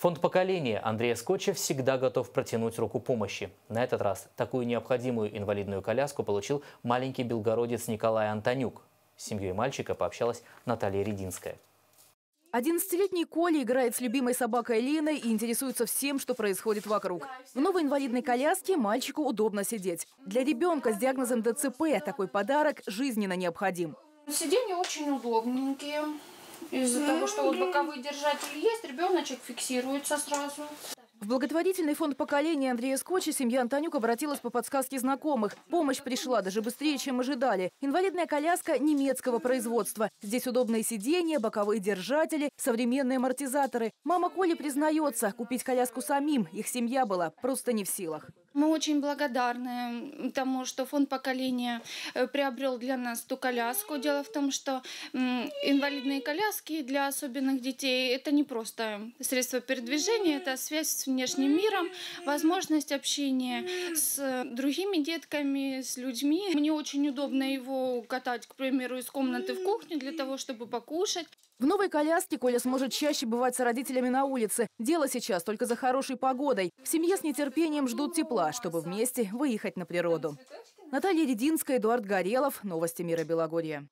Фонд поколения Андрея Скотча всегда готов протянуть руку помощи. На этот раз такую необходимую инвалидную коляску получил маленький белгородец Николай Антонюк. С семьей мальчика пообщалась Наталья Рединская. 11-летний Коля играет с любимой собакой Линой и интересуется всем, что происходит вокруг. В новой инвалидной коляске мальчику удобно сидеть. Для ребенка с диагнозом ДЦП такой подарок жизненно необходим. Сиденья очень удобненькие. Из-за того, что вот боковые держатели есть, ребеночек фиксируется сразу. В благотворительный фонд поколения Андрея Скотча семья Антонюк обратилась по подсказке знакомых. Помощь пришла даже быстрее, чем ожидали. Инвалидная коляска немецкого производства. Здесь удобные сиденья, боковые держатели, современные амортизаторы. Мама Коли признается, купить коляску самим их семья была просто не в силах. Мы очень благодарны тому, что фонд поколения э, приобрел для нас ту коляску. Дело в том, что инвалидные коляски для особенных детей – это не просто средство передвижения, это связь с внешним миром, возможность общения с другими детками, с людьми. Мне очень удобно его катать, к примеру, из комнаты в кухню для того, чтобы покушать. В новой коляске Коля сможет чаще бывать с родителями на улице. Дело сейчас только за хорошей погодой. В семье с нетерпением ждут тепла, чтобы вместе выехать на природу. Наталья Рединская, Эдуард Горелов. Новости мира Белогорья.